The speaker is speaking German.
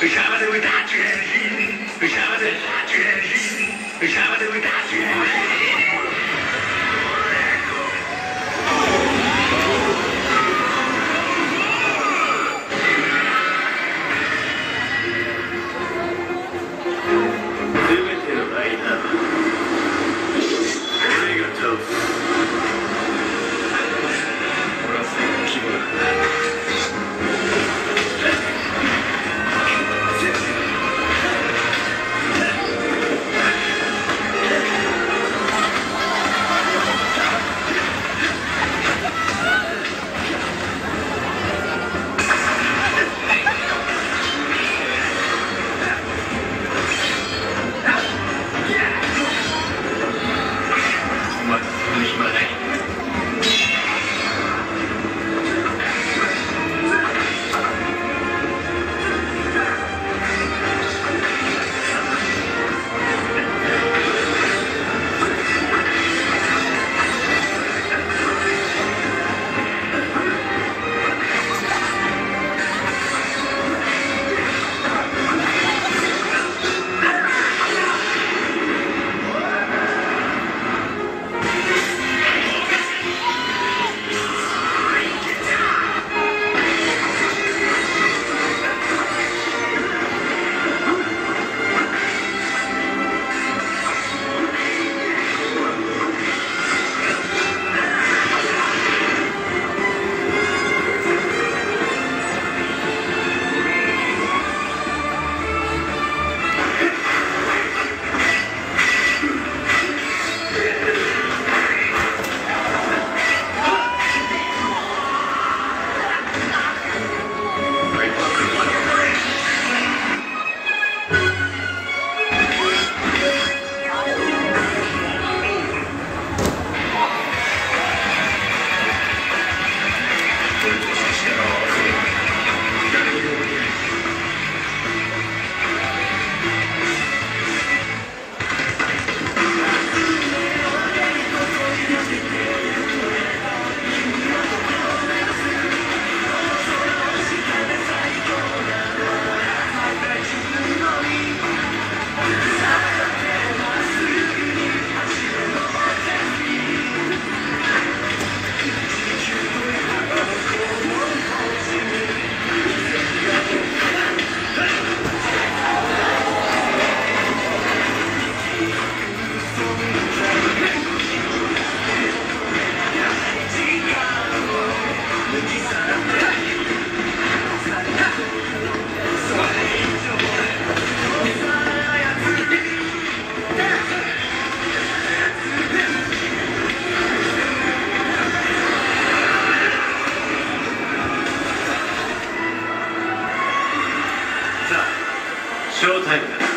Ich arbeite mit Aktien. Ich arbeite. ショータイムです。